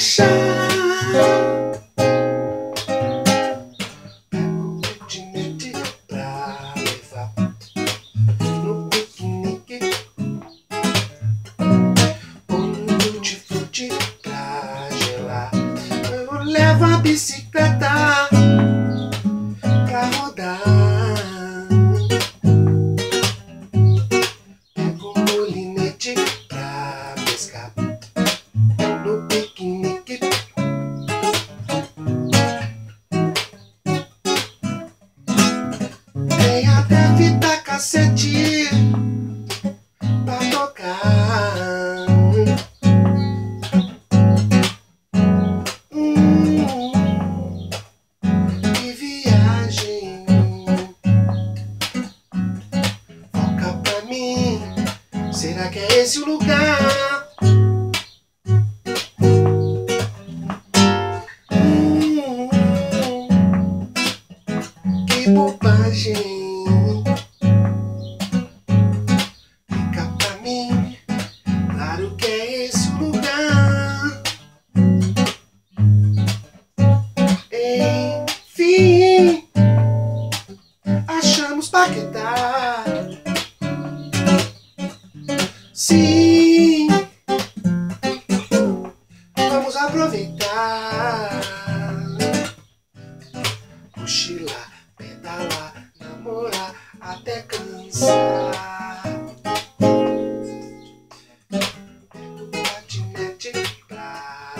relaxar. Pego o patinete pra levar no piquenique. Um tutti-frutti pra gelar. Eu levo a bicicleta Será que é esse o lugar? Hum, que bobagem. Sim, vamos aproveitar. Mochilar, pedalar, namorar até cansar. O patinete levar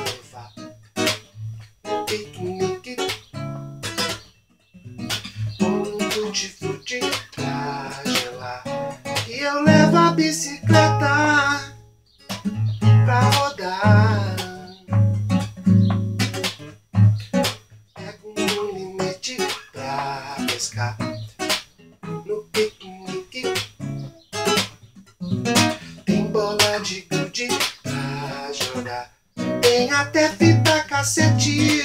piquenique. Um tutti-frutti pra gelar. E eu levo a bicicleta no piquenique. Tem bola de gude pra jogar, tem até fita cacete.